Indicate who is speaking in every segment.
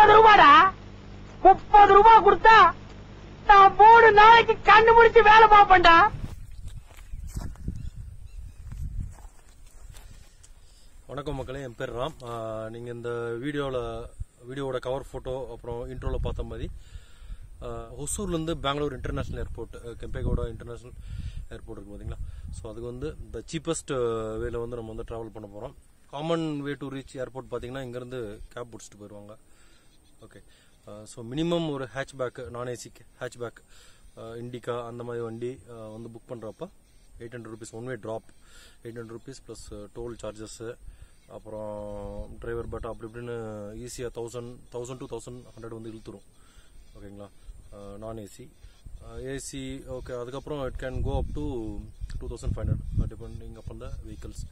Speaker 1: முப்பது ரூபாடா? முப்பது ரூபா கொடுத்தா நான் மூணு நாளைக்கு கண்ணு முடிச்சு வேலை பார்ப்பேன்டா.
Speaker 2: வணக்கம் மக்களே என் பேர் ராம். நீங்கள் நீங்க இந்த வீடியோவில் வீடியோவோட கவர் ஃபோட்டோ அப்புறம் இன்ட்ரோவில் பார்த்த மாதிரி ஒசூர்லேருந்து Bangalore international airport Kempegowda international airport இருக்கு பார்த்தீங்களா ஸோ அதுக்கு வந்து இந்த சீப்பஸ்ட் வேல வந்து நம்ம வந்து ட்ராவல் பண்ண போகிறோம் common way to reach airport பார்த்தீங்கன்னா இங்கேருந்து கேப் பிடிச்சிட்டு போயிடுவாங்க ஓகே ஸோ மினிமம் ஒரு hatchback non AC hatchback Indica அந்த மாதிரி வண்டி வந்து புக் பண்ணுறப்ப eight hundred rupees one way drop eight hundred rupees plus toll charges அப்புறம் டிரைவர் பட் அப்படி இப்படின்னு ஈஸியாக thousand thousand two thousand hundred வந்து இழுத்துரும். ஓகேங்களா நான் ஏசி ஏசி ஓகே அதுக்கப்புறம் it can go up to two thousand five hundred depending up அந்த vehicles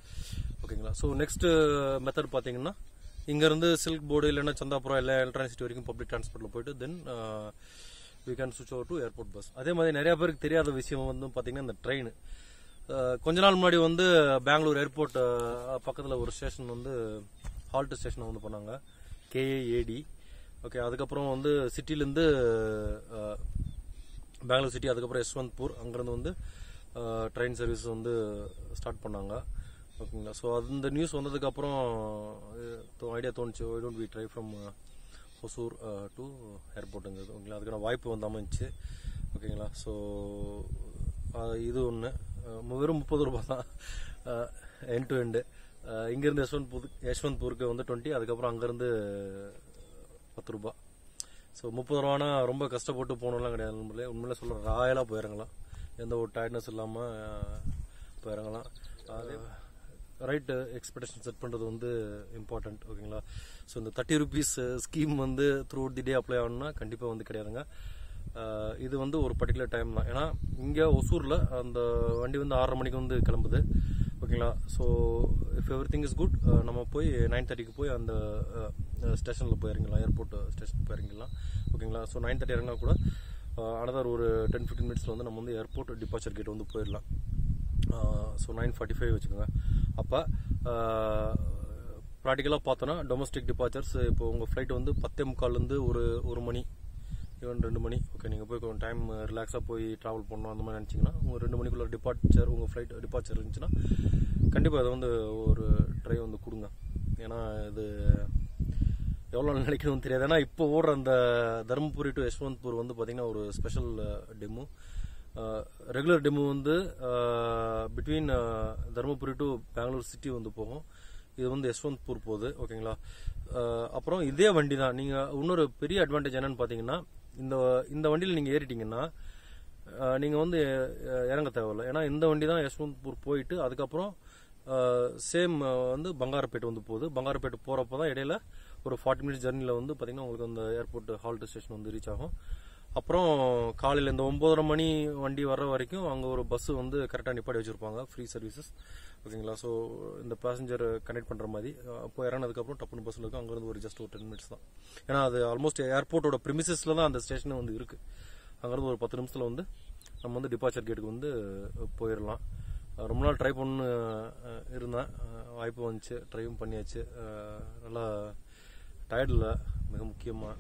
Speaker 2: ஓகேங்களா ஸோ நெக்ஸ்ட் மெத்தட் பார்த்தீங்கன்னா இங்கேருந்து சில்க் போர்டு இல்லைன்னா சந்தாபுரம் இல்லை எலக்ட்ரானிக் வரைக்கும் பப்ளிக் டிரான்ஸ்போர்ட்டில் போயிட்டு then we can switch over to airport bus அதே மாதிரி நிறைய பேருக்கு தெரியாத விஷயம் வந்து பார்த்தீங்கன்னா இந்த ட்ரெயின் uh, கொஞ்ச நாள் முன்னாடி வந்து பெங்களூர் ஏர்போர்ட் uh, பக்கத்தில் ஒரு ஸ்டேஷன் வந்து ஹால்ட் ஸ்டேஷனை வந்து பண்ணாங்க. கேஏஏடி ஓகே அதுக்கப்புறம் வந்து சிட்டிலேருந்து uh, பெங்களூர் சிட்டி அதுக்கப்புறம் யஷ்வந்த்பூர் அங்கேருந்து வந்து ட்ரெயின் சர்வீஸ் வந்து ஸ்டார்ட் பண்ணாங்க. ஓகேங்களா? ஸோ அந்த நியூஸ் வந்ததுக்கப்புறம் ஐடியா தோணுச்சு. I don't we try from Hosur to ஏர்போர்ட்டுங்கிறது ஓகேங்களா? அதுக்கான வாய்ப்பு வந்து அமைஞ்சு ஓகேங்களா? ஸோ uh, இது ஒன்று uh, வெறும் முப்பது ரூபா தான். Uh, என் டு எண்டு இங்கேருந்து யஷ்வந்த்பூர் யஷ்வந்த்பூருக்கு வந்து டுவெண்ட்டி அதுக்கப்புறம் அங்கேருந்து பத்து ரூபா ஸோ முப்பது ரூபானா ரொம்ப கஷ்டப்பட்டு போகணும்லாம் கிடையாது. உண்மையிலே உண்மையிலே சொல்ல ராயலாக போயிறங்கலாம். எந்த ஒரு டயர்ட்னஸ் இல்லாமல் போயிறங்களாம் அதே ரைட்டு எக்ஸ்பெக்டேஷன் செட் பண்ணுறது வந்து இம்பார்ட்டண்ட் ஓகேங்களா ஸோ இந்த தேர்ட்டி ருபீஸ் ஸ்கீம் வந்து த்ரூ தி டே அப்ளை ஆகணும்னா கண்டிப்பாக வந்து கிடையாதுங்க. Uh, இது வந்து ஒரு பர்டிகுலர் டைம் தான். ஏன்னா இங்கே ஒசூரில் அந்த வண்டி வந்து ஆறரை மணிக்கு வந்து கிளம்புது ஓகேங்களா so if everything is good நம்ம போய் நைன் தேர்ட்டிக்கு போய் அந்த ஸ்டேஷனில் போய் இறங்கலாம் ஏர்போர்ட் ஸ்டேஷன் போய் இறங்கிடலாம் ஓகேங்களா ஸோ நைன் தேர்ட்டி இறங்கினா கூட uh, அனதர் ஒரு டென் ஃபிஃப்டின் மினிட்ஸில் வந்து நம்ம வந்து ஏர்போர்ட் டிபார்ச்சர் கேட் வந்து போயிடலாம். ஸோ நைன் ஃபார்ட்டி ஃபைவ் வச்சுக்கோங்க. அப்போ ப்ராக்டிக்கலாக பார்த்தோன்னா டொமஸ்டிக் டிபார்ச்சர்ஸ் இப்போ உங்கள் ஃப்ளைட் வந்து பத்தே முக்கால்லேருந்து ஒரு ஒரு மணி ஈவன் ரெண்டு மணி. ஓகே நீங்கள் போய் கொஞ்சம் டைம் ரிலாக்ஸாக போய் ட்ராவல் பண்ணணும் அந்த மாதிரி நினச்சிங்கன்னா உங்கள் ரெண்டு மணிக்குள்ள டிபார்ச்சர் உங்கள் ஃப்ளைட் டிபார்ச்சர் இருந்துச்சுன்னா கண்டிப்பாக அதை வந்து ஒரு ட்ரை வந்து கொடுங்க. ஏன்னா இது எவ்வளோ நினைக்கணும்னு தெரியாது. ஏன்னா இப்போ ஓடுற அந்த தருமபுரி டு யஷ்வந்த்பூர் வந்து பார்த்தீங்கன்னா ஒரு ஸ்பெஷல் டெமோ ரெகுலர் டெமோ வந்து between Dharmapuri to Bangalore city வந்து போகும். இது வந்து யஷ்வந்த்பூர் போகுது ஓகேங்களா அப்புறம் இதே வண்டி தான் நீங்கள் இன்னொரு பெரிய அட்வான்டேஜ் என்னன்னு பார்த்தீங்கன்னா இந்த இந்த வண்டியில் நீங்கள் ஏறிட்டீங்கன்னா நீங்கள் வந்து இறங்க தேவையில்ல. ஏன்னா இந்த வண்டி தான் யஷ்வந்த்பூர் போயிட்டு அதுக்கப்புறம் சேம் வந்து பங்காரப்பேட்டை வந்து போகுது. பங்காரப்பேட்டு போகிறப்ப தான் இடையில ஒரு ஃபார்ட்டி மினிட்ஸ் ஜர்னியில் வந்து பார்த்தீங்கன்னா உங்களுக்கு அந்த ஏர்போர்ட் ஹால்ட் ஸ்டேஷன் வந்து ரீச் ஆகும். அப்புறம் காலையில் இந்த ஒம்போதரை மணி வண்டி வர்ற வரைக்கும் அங்கே ஒரு பஸ் வந்து கரெக்டாக நிப்பாடி வச்சுருப்பாங்க. ஃப்ரீ சர்வீசஸ் ஓகேங்களா ஸோ இந்த பேசஞ்சர் கனெக்ட் பண்ணுற மாதிரி அப்போ இறங்கினதுக்கப்புறம் டப்புனு பஸ்ஸில் இருக்கும். அங்கேருந்து ஒரு ஜஸ்ட் ஒரு டென் மினிட்ஸ் தான். ஏன்னா அது ஆல்மோஸ்ட் ஏர்போர்ட்டோட ப்ரிமிசஸில் தான் அந்த ஸ்டேஷன் வந்து இருக்குது அங்கேருந்து ஒரு பத்து நிமிஷத்தில் வந்து நம்ம வந்து டிபார்ச்சர் கேட்டுக்கு வந்து போயிடலாம் ரொம்ப நாள் ட்ரை பண்ணு இருந்தேன். வாய்ப்பு வந்துச்சு. ட்ரைவும் பண்ணியாச்சு. நல்லா டயர்டில் மிக முக்கியமாக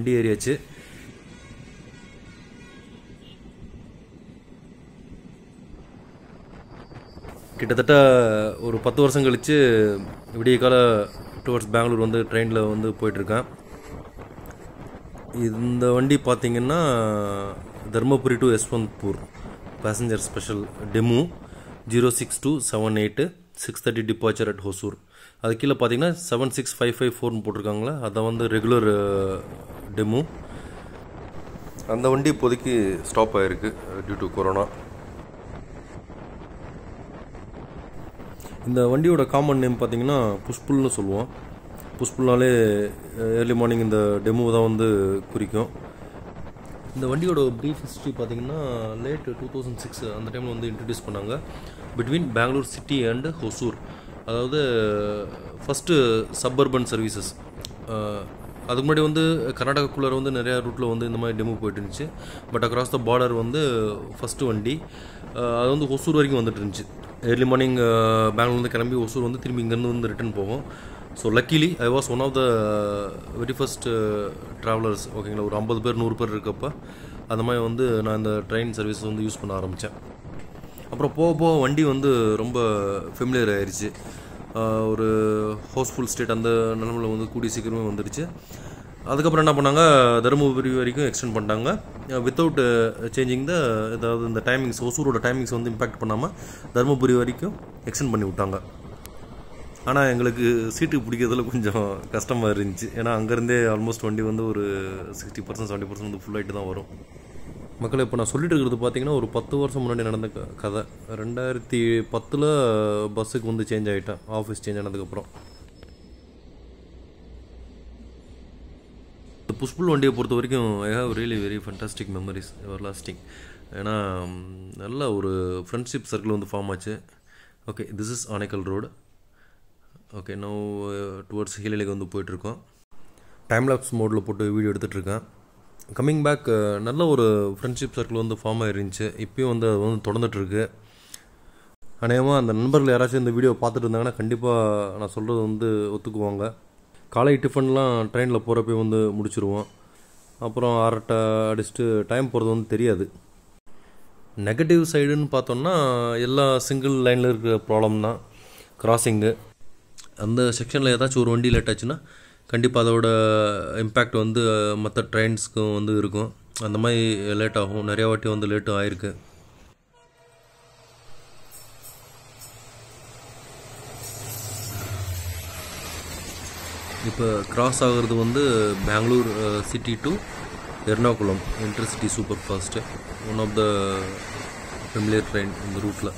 Speaker 2: வண்டி ஏறியாச்சு. கிட்டத்தட்ட ஒரு பத்து வருஷம் கழித்து விடிய கால டுவர்ட்ஸ் பெங்களூர் வந்து ட்ரெயினில் வந்து போயிட்டுருக்கேன். இந்த வண்டி பார்த்தீங்கன்னா Dharmapuri to Yeshwanthpur passenger special DEMU zero six two seven eight six thirty departure at Hosur அது கீழே பார்த்தீங்கன்னா செவன் சிக்ஸ் ஃபைவ் ஃபைவ் ஃபோர்னு போட்டிருக்காங்களா அதை வந்து ரெகுலர் டெமோ அந்த வண்டி இப்போதைக்கு ஸ்டாப் ஆகிருக்கு டியூ டு கொரோனா இந்த வண்டியோட காமன் நேம் பார்த்தீங்கன்னா புஷ்புல்னு சொல்லுவோம். புஷ்புல்னாலே ஏர்லி மார்னிங் இந்த டெமோ தான் வந்து குறிக்கும். இந்த வண்டியோட ப்ரீஃப் ஹிஸ்ட்ரி பார்த்தீங்கன்னா லேட் டூ தௌசண்ட் சிக்ஸ் அந்த டைமில் வந்து இன்ட்ரடியூஸ் பண்ணாங்க. Between Bangalore city and Hosur அதாவது ஃபஸ்ட்டு சப்பர்பன் சர்வீசஸ் அதுக்கு முன்னாடி வந்து கர்நாடகாக்குள்ளே வந்து நிறையா ரூட்டில் வந்து இந்த மாதிரி டெமோ போயிட்டு இருந்துச்சு. பட் அக்ராஸ் த பார்டர் வந்து ஃபஸ்ட்டு வண்டி அது வந்து ஒசூர் வரைக்கும் வந்துட்டு இருந்துச்சு. ஏர்லி மார்னிங் பெங்களூர்லேருந்து கிளம்பி ஒசூர் வந்து திரும்பி இங்கேருந்து வந்து ரிட்டர்ன் போவோம். So luckily I was one of the very first travellers ஓகேங்களா ஒரு ஐம்பது பேர் நூறு பேர் இருக்கப்போ அந்த மாதிரி வந்து நான் இந்த ட்ரெயின் சர்வீஸ் வந்து யூஸ் பண்ண ஆரம்பித்தேன் அப்புறம் போக போக வண்டி வந்து ரொம்ப ஃபெமிலியர் ஆயிடுச்சு ஒரு ஹவுஸ்ஃபுல் ஸ்டேட் அந்த நிலமையில் வந்து கூடிய சீக்கிரமே வந்துடுச்சு அதுக்கப்புறம் என்ன பண்ணாங்க? தருமபுரி வரைக்கும் எக்ஸ்டெண்ட் பண்ணிட்டாங்க. வித்தவுட் சேஞ்சிங் த அதாவது இந்த டைமிங்ஸ் ஒசூரோட டைமிங்ஸ் வந்து இம்பேக்ட் பண்ணாமல் தருமபுரி வரைக்கும் எக்ஸ்டெண்ட் பண்ணி விட்டாங்க. ஆனால் எங்களுக்கு சீட்டு பிடிக்கிறதுல கொஞ்சம் கஷ்டமாக இருந்துச்சு. ஏன்னா அங்கேருந்தே ஆல்மோஸ்ட் வண்டி வந்து ஒரு சிக்ஸ்டி பர்சன்ட் செவன்ட்டி பர்சன்ட் வந்து ஃபுல் ஆகிட்டு தான் வரும். மக்களை இப்போ நான் சொல்லிட்டு இருக்கிறது பார்த்தீங்கன்னா ஒரு பத்து வருஷம் முன்னாடி நடந்த கதை. ரெண்டாயிரத்தி பத்தில் பஸ்ஸுக்கு வந்து சேஞ்ச் ஆகிட்டேன் ஆஃபீஸ் சேஞ்ச் ஆனதுக்கப்புறம் இந்த புஷ்புல் வண்டியை பொறுத்த வரைக்கும் I have really very fantastic memories ever lasting ஏன்னா நல்ல ஒரு ஃப்ரெண்ட்ஷிப் சர்க்கிள் வந்து ஃபார்ம் ஆச்சு. Okay this is Anekal road okay no towards ஹீலிலுக்கு வந்து போயிட்டுருக்கோம் டைம்லாப்ஸ் மோடில் போட்டு வீடியோ எடுத்துகிட்ருக்கேன் கம்மிங் பேக் நல்ல ஒரு ஃப்ரெண்ட்ஷிப் சர்க்கிள் வந்து ஃபார்ம் ஆகிருந்துச்சு இப்போயும் வந்து அது வந்து தொடர்ந்துட்டுருக்கு. அநேகமாக அந்த நண்பர்கள் யாராச்சும் இந்த வீடியோ பார்த்துட்டு இருந்தாங்கன்னா கண்டிப்பாக நான் சொல்கிறது வந்து ஒத்துக்குவாங்க. காலை டிஃபன்லாம் ட்ரெயினில் போகிறப்ப வந்து முடிச்சுருவோம். அப்புறம் அரட்டை அடிச்சுட்டு டைம் போகிறது வந்து தெரியாது. நெகட்டிவ் சைடுன்னு பார்த்தோம்னா எல்லா சிங்கிள் லைனில் இருக்கிற ப்ராப்ளம் தான். கிராசிங்கு அந்த செக்ஷனில் ஏதாச்சும் ஒரு வண்டி லேட் ஆச்சுன்னா கண்டிப்பாக அதோட இம்பேக்ட் வந்து மற்ற ட்ரெயின்ஸ்க்கும் வந்து இருக்கும். அந்த மாதிரி லேட் ஆகும். நிறையா வாட்டி வந்து லேட்டும் ஆயிருக்கு. இப்போ கிராஸ் ஆகுறது வந்து Bangalore city to Ernakulam intercity super fast one of the familiar train இந்த ரூட்டில்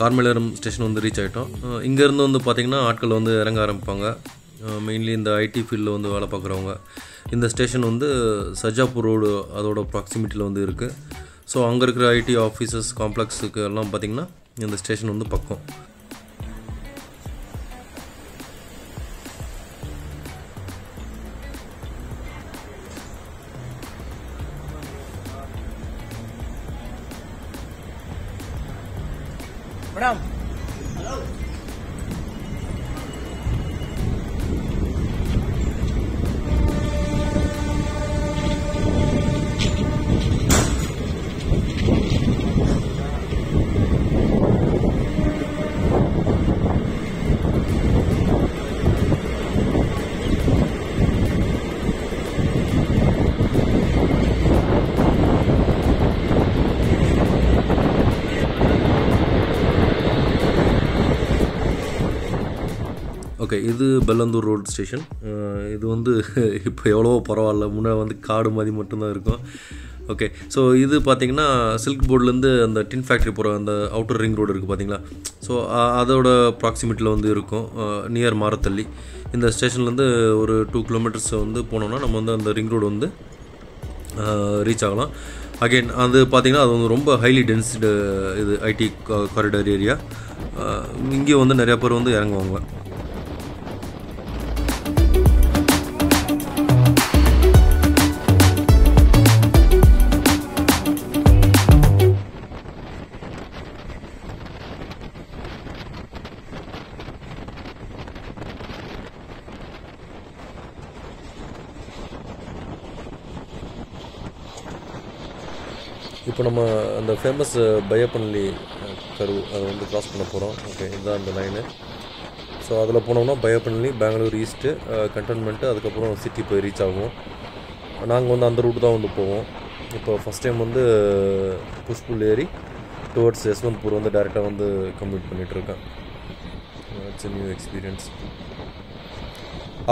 Speaker 2: கார்மேலரம் ஸ்டேஷன் வந்து ரீச் ஆகிட்டோம் இங்கேருந்து வந்து பார்த்திங்கன்னா ஆட்கள் வந்து இறங்க ஆரம்பிப்பாங்க. மெயின்லி இந்த ஐடி ஃபீல்டில் வந்து வேலை பார்க்குறவங்க. இந்த ஸ்டேஷன் வந்து சஜாப்பூர் ரோடு அதோட ப்ராக்சிமிட்டியில் வந்து இருக்குது ஸோ அங்கே இருக்கிற ஐடி ஆஃபீஸஸ் காம்ப்ளெக்ஸுக்கு எல்லாம் பார்த்திங்கன்னா இந்த ஸ்டேஷன் வந்து பக்கம்.
Speaker 1: Bravo. Hello.
Speaker 2: ஓகே இது பெல்லந்தூர் ரோட் ஸ்டேஷன் இது வந்து இப்போ எவ்வளவோ பரவாயில்ல. முன்னே வந்து காடு மாதிரி மட்டும்தான் இருக்கும். ஓகே ஸோ இது பார்த்தீங்கன்னா சில்க் போர்ட்லேருந்து அந்த டின் ஃபேக்ட்ரி போகிற அந்த அவுட்டர் ரிங் ரோடு இருக்குது பார்த்தீங்களா ஸோ அதோட ப்ராக்சிமிட்டியில் வந்து இருக்கும். Uh, நியர் மாரத்தள்ளி இந்த ஸ்டேஷன்லேருந்து ஒரு டூ கிலோமீட்டர்ஸ் வந்து போனோம்னா நம்ம வந்து அந்த ரிங் ரோடு வந்து uh, ரீச் ஆகலாம். அகெயின் அது பார்த்திங்கன்னா அது வந்து ரொம்ப ஹைலி டென்ஸ்டு இது ஐடி காரிடார் ஏரியா இங்கே வந்து நிறையா பேர் வந்து இறங்குவாங்க. நம்ம அந்த ஃபேமஸ் பயப்பள்ளி கரு அதை வந்து க்ராஸ் பண்ண போகிறோம் ஓகே இதுதான் அந்த லைனு ஸோ அதில் போனோம்னா பயப்பள்ளி பெங்களூர் ஈஸ்ட்டு கண்டோன்மெண்ட்டு அதுக்கப்புறம் சிட்டி போய் ரீச் ஆகும் நாங்கள் வந்து அந்த ரூட்டு தான் வந்து போவோம். இப்போ ஃபஸ்ட் டைம் வந்து புஷ்புல் ஏறி டுவர்ட்ஸ் யஸ்வந்த்பூர் வந்து டேரெக்டாக வந்து கம்ப்ளீட் பண்ணிகிட்ருக்கேன் it's new experience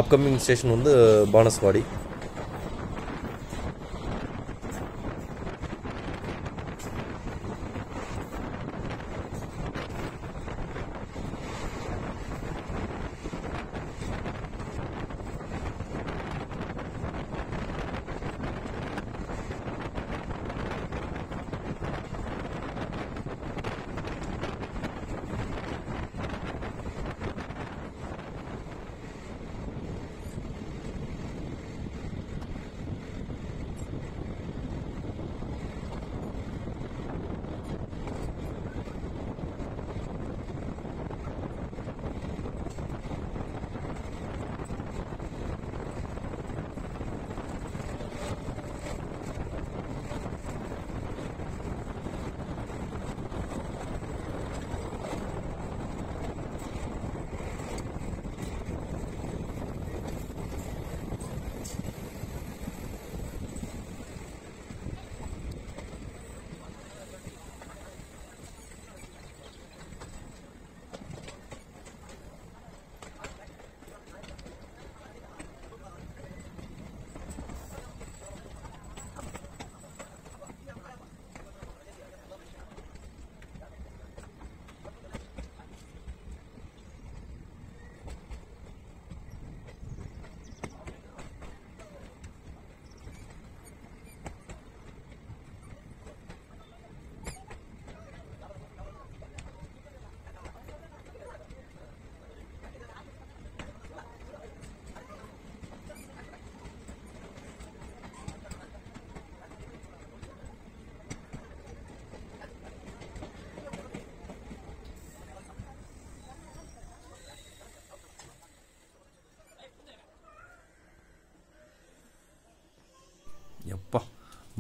Speaker 2: upcoming station வந்து பானஸ்வாடி.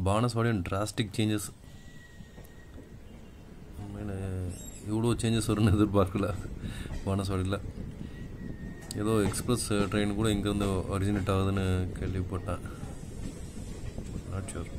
Speaker 2: பானஸ்வாடியும் டிராஸ்டிக் சேஞ்சஸ் இவ்வளோ சேஞ்சஸ் வரும்னு எதிர்பார்க்கல. பானஸ்வாடியில் ஏதோ எக்ஸ்பிரஸ் ட்ரெயின் uh, கூட இங்கேருந்து ஒரிஜினேட் ஆகுதுன்னு கேள்விப்பட்டேன். நாட் ஷூர்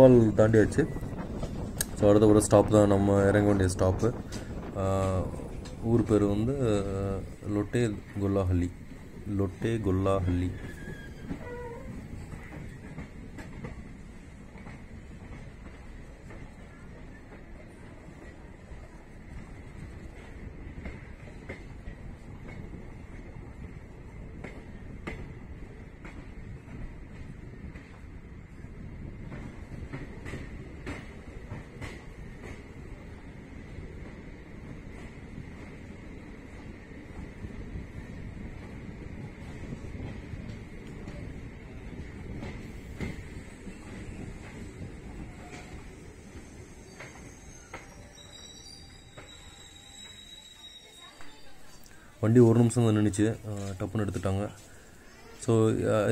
Speaker 2: ஹெப்பால் தாண்டியாச்சு. ஸோ அடுத்த ஒரு ஸ்டாப் தான் நம்ம இறங்க வேண்டிய ஸ்டாப்பு ஊர் பேர் வந்து லொட்டே கொல்லாஹள்ளி லொட்டே கொல்லாஹள்ளி வண்டி ஒரு நிமிஷம் தான் நின்றுச்சு டப்புன்னு எடுத்துட்டாங்க. ஸோ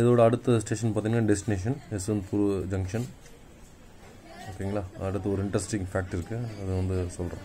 Speaker 2: இதோட அடுத்த ஸ்டேஷன் பார்த்தீங்கன்னா டெஸ்டினேஷன் யஸ்வந்த்பூர் ஜங்ஷன் ஓகேங்களா அடுத்து ஒரு இன்ட்ரெஸ்டிங் ஃபேக்ட் இருக்குது அதை வந்து சொல்கிறேன்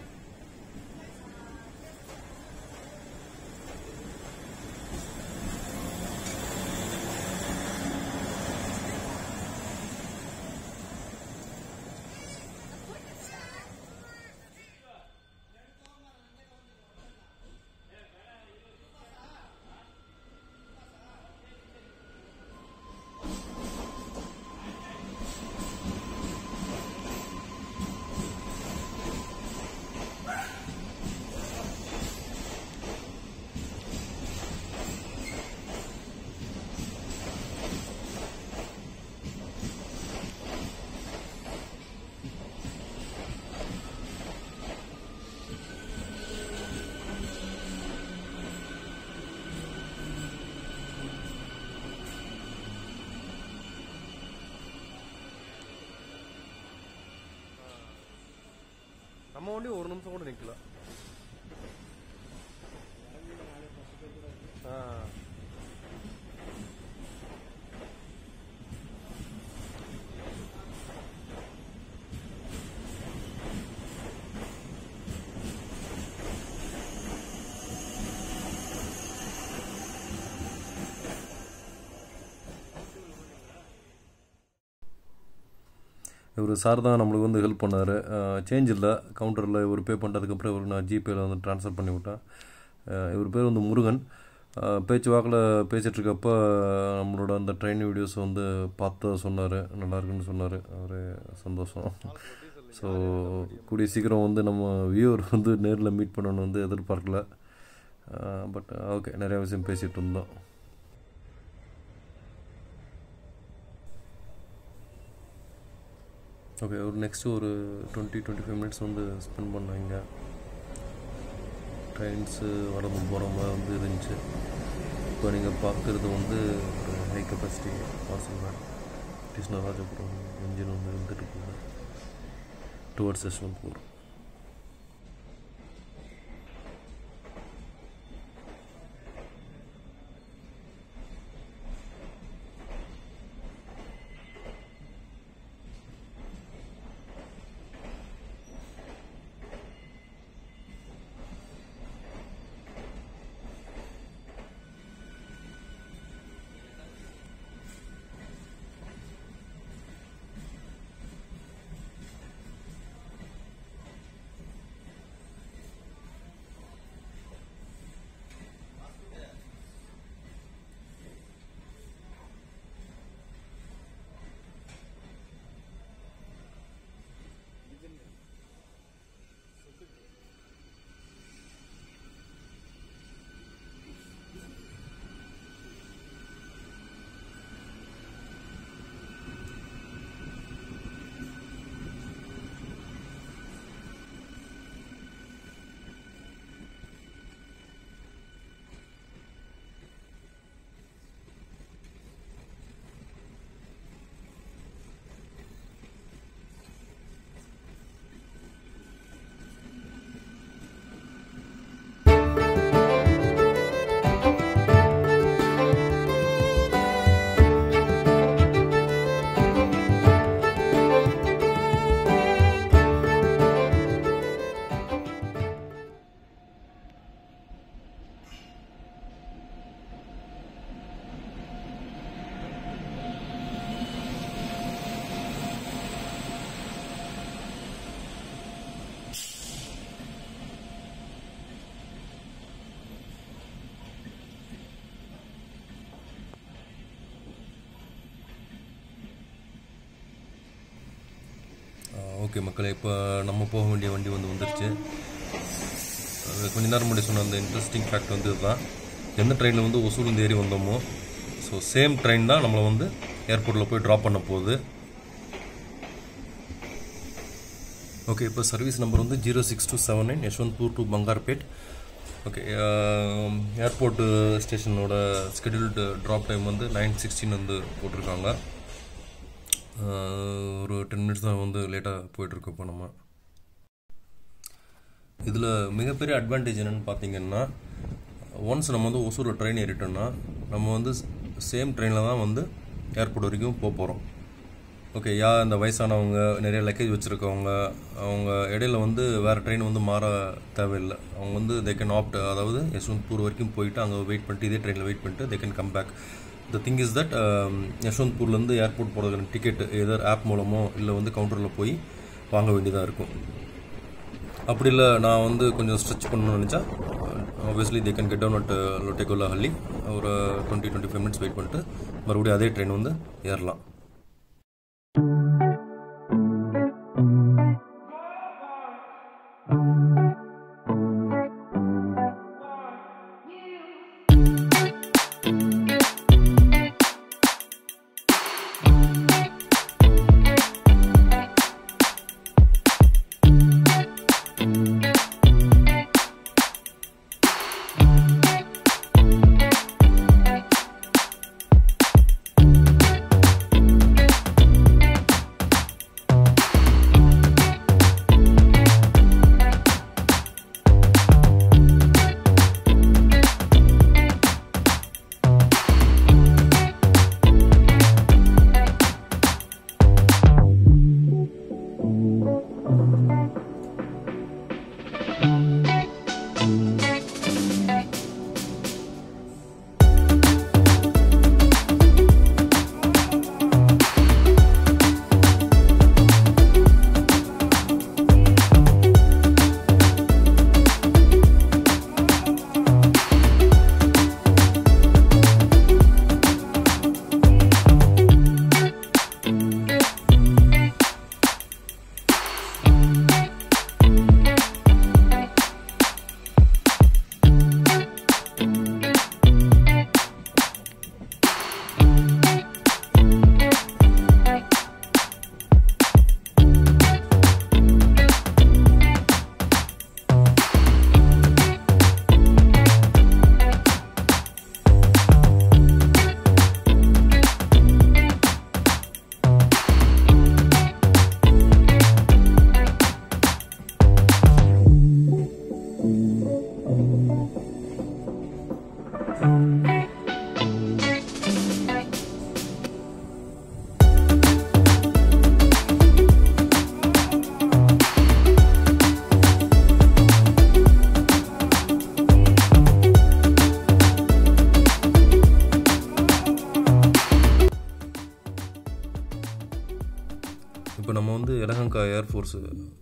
Speaker 2: நம்ம வண்டி ஒரு நிமிஷம் கூட இவர் சார் தான் நம்மளுக்கு வந்து ஹெல்ப் பண்ணார். சேஞ்ச் இல்லை. கவுண்டரில் இவர் பே பண்ணுறதுக்கப்புறம் இவருக்கு நான் ஜிபேயில் வந்து ட்ரான்ஸ்ஃபர் பண்ணி விட்டேன். இவர் பேர் வந்து முருகன். பேச்சு வாக்கில் பேசிகிட்ருக்கப்போ நம்மளோட அந்த ட்ரெயின் வீடியோஸ் வந்து பார்த்து சொன்னார். நல்லாயிருக்குன்னு சொன்னார். அவரே சந்தோஷம். ஸோ கூடிய சீக்கிரம் வந்து நம்ம வியூவர் வந்து நேரில் மீட் பண்ணணும்னு வந்து எதிர்பார்க்கல. பட் ஓகே நிறையா விஷயம் பேசிகிட்டு இருந்தோம். ஓகே ஒரு நெக்ஸ்ட்டு ஒரு டுவெண்ட்டி டுவெண்ட்டி ஃபைவ் மினிட்ஸ் வந்து ஸ்பெண்ட் பண்ணோம் இங்கே ட்ரெயின்ஸு வரது போகிற மாதிரி வந்து இருந்துச்சு. இப்போ நீங்கள் பார்க்குறது வந்து ஒரு high capacity parcel van Krishnarajapuram engine வந்து வந்துட்டு போகுது டுவர்ட்ஸ் போகிறோம் ஓகே மக்களே இப்போ நம்ம போக வேண்டிய வண்டி வந்து வந்துருச்சு. கொஞ்ச நேரம் முன்னாடி சொன்ன அந்த இன்ட்ரெஸ்டிங் ஃபேக்ட் வந்து இதுதான். எந்த ட்ரெயினில் வந்து ஒசூர்லேருந்து ஏறி வந்தோமோ ஸோ சேம் ட்ரெயின் தான் நம்மளை வந்து ஏர்போர்ட்டில் போய் ட்ராப் பண்ண போகுது. ஓகே இப்போ சர்வீஸ் நம்பர் வந்து zero six two seven nine Yeshwanthpur to Bangarpet okay airport ஸ்டேஷனோட scheduled drop time வந்து நைன் சிக்ஸ்டீன் வந்து போட்டிருக்காங்க. Uh, ஒரு டென் மினிட்ஸ் தான் வந்து லேட்டாக போயிட்டுருக்கு இப்போ நம்ம. இதில் மிகப்பெரிய அட்வான்டேஜ் என்னென்னு பார்த்தீங்கன்னா ஒன்ஸ் நம்ம வந்து ஒசூரில் ட்ரெயின் ஏறிட்டோம்னா நம்ம வந்து சேம் ட்ரெயினில் தான் வந்து ஏர்போர்ட் வரைக்கும் போக போகிறோம் ஓகே யா இந்த வயசானவங்க நிறைய லக்கேஜ் வச்சுருக்கவங்க அவங்க இடையில வந்து வேறு ட்ரெயின் வந்து மாற தேவையில்லை. அவங்க வந்து தே கேன் ஆப்ட் அதாவது யஷ்வந்த்பூர் வரைக்கும் போயிட்டு அங்கே வெயிட் பண்ணிட்டு இதே ட்ரெயினில் வெயிட் பண்ணிட்டு they can come back the thing is that யஷ்வந்த்பூர்லேருந்து airport போகிறதுக்கான டிக்கெட் எதர் ஆப் மூலமோ இல்லை வந்து கவுண்டரில் போய் வாங்க வேண்டியதாக இருக்கும். அப்படி இல்லை நான் வந்து கொஞ்சம் ஸ்ட்ரெச் பண்ணணும்னு நினச்சா obviously they can get down at Lottegollahalli ஒரு twenty twenty five minutes wait பண்ணிட்டு மறுபடியும் அதே ட்ரெயின் வந்து ஏறலாம்.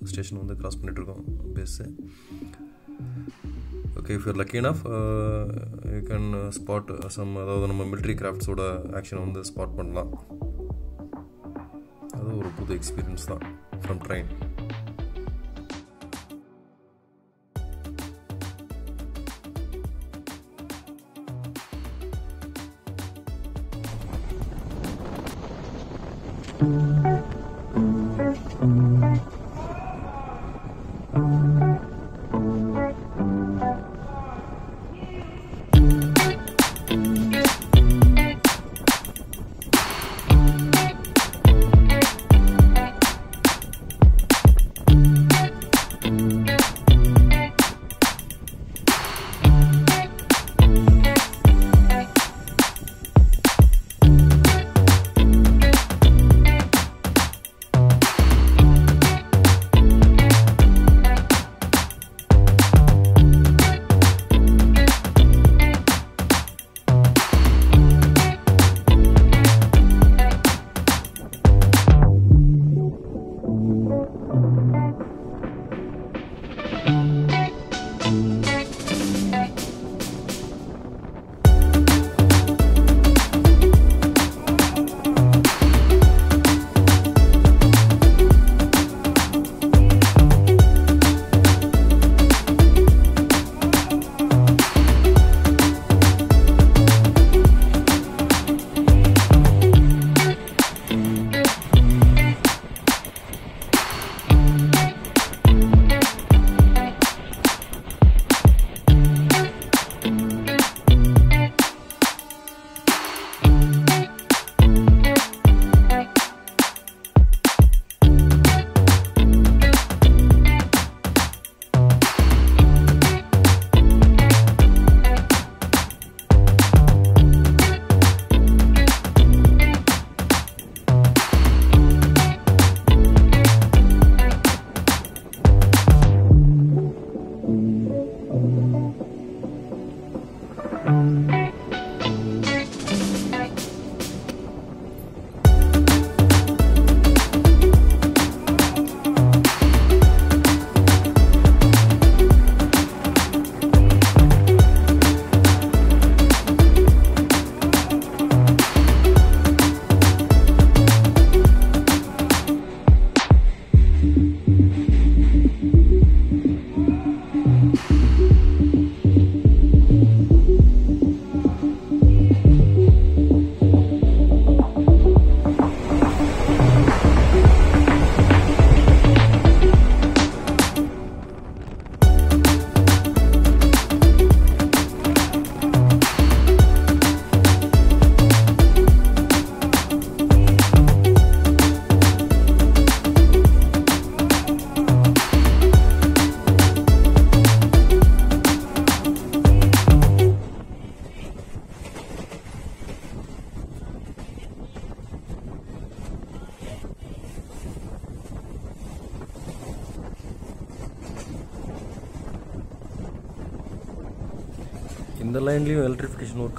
Speaker 2: ஸ்டேஷன் வந்து க்ராஸ் பண்ணிகிட்ருக்கோம் bus okay if you're lucky enough you can spot some அதாவது நம்ம மிலிட்ரி கிராஃப்ட்ஸோட ஆக்ஷனை வந்து ஸ்பாட் பண்ணலாம். அது ஒரு புது எக்ஸ்பீரியன்ஸ் தான் from train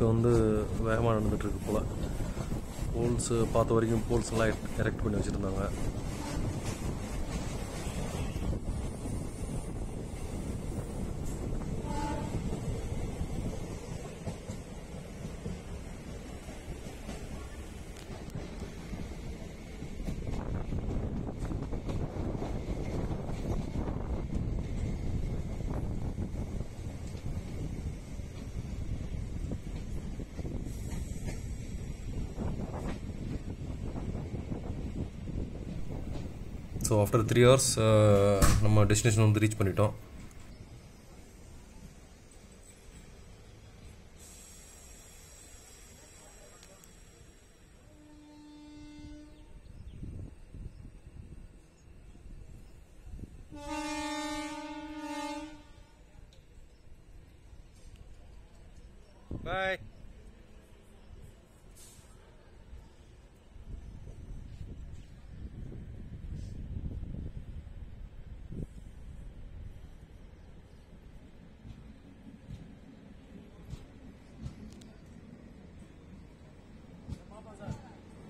Speaker 2: work வந்து வேகமாக நடந்துகிட்ருக்கு போல். போல்ஸ் பார்த்த வரைக்கும் போல்ஸ் எல்லாம் எரெக்ட் பண்ணி வச்சுருந்தாங்க ஆஃப்டர் த்ரீ ஹவர்ஸ் நம்ம டெஸ்டினேஷன் வந்து ரீச் பண்ணிட்டோம் பாய்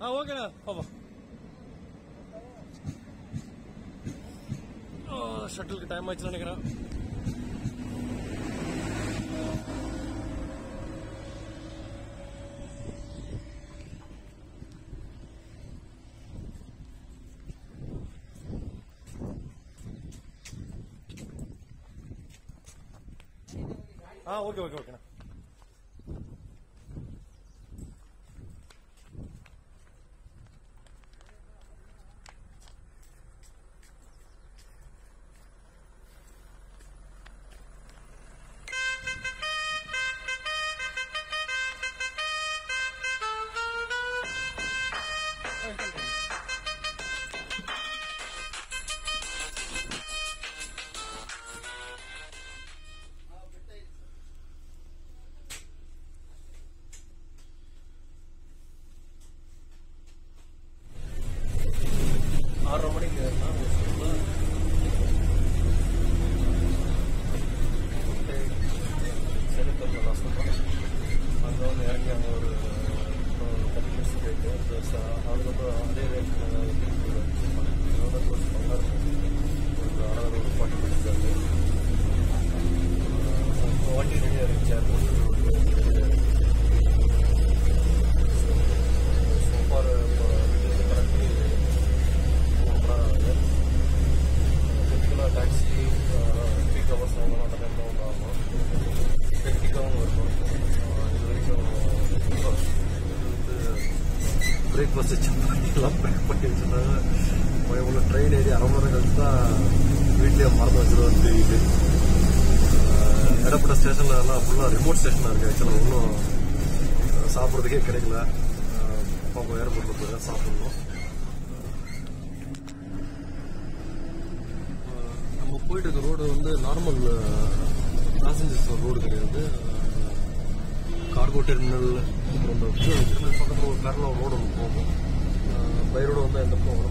Speaker 2: ஆ ஓகேண்ணா பாப்பா ஷட்டிலுக்கு டைம் ஆச்சுன்னு நினைக்கிறேன் ஆ ஓகே ஓகே ஓகேண்ணா ஸ்டேஷனில் ஃபுல்லாக ரிமோட் ஸ்டேஷனாக இருக்குது ஆக்சுவலாக ஒன்றும் சாப்பிட்றதுக்கே கிடைக்கல. பாப்பா ஏர்போர்ட்டில் போய் தான் நம்ம போயிட்டு இருக்க ரோடு வந்து நார்மல் பேசஞ்சர்ஸ் ரோடு கிடையாது. கார்கோ டெர்மினல் அப்புறம் இந்த பக்கத்தில் ஒரு பேரலாக ரோடு ஒன்று போகும். பை ரோடு வந்து எந்த பக்கம் வர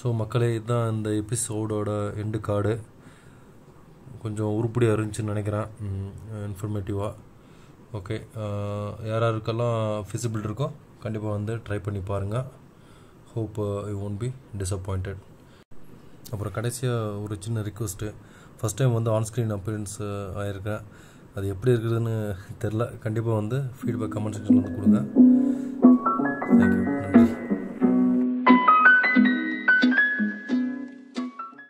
Speaker 2: ஸோ மக்களே இதுதான் இந்த எபிசோடோட எண்டு கார்டு கொஞ்சம் உருப்படியாக இருந்துச்சுன்னு நினைக்கிறேன். இன்ஃபர்மேட்டிவாக ஓகே யார் யாருக்கெல்லாம் ஃபிசிபிள் இருக்கோ கண்டிப்பாக வந்து ட்ரை பண்ணி பாருங்கள் hope you won't be disappointed அப்புறம் கடைசியாக ஒரு சின்ன ரிக்வெஸ்ட்டு ஃபஸ்ட் டைம் வந்து ஆன்ஸ்க்ரீன் அப்பியரன்ஸ் ஆகியிருக்கேன் அது எப்படி இருக்குதுன்னு தெரில கண்டிப்பாக வந்து ஃபீட்பேக் கமெண்ட் செக்ஷன் வந்து கொடுங்க.